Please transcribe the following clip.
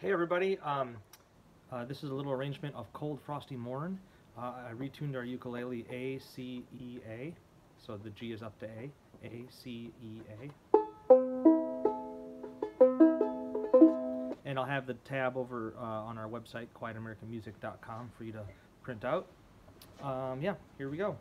Hey everybody, um, uh, this is a little arrangement of Cold Frosty Morn. Uh, I retuned our ukulele A, C, E, A, so the G is up to A, A, C, E, A. And I'll have the tab over uh, on our website, quietamericanmusic.com, for you to print out. Um, yeah, here we go.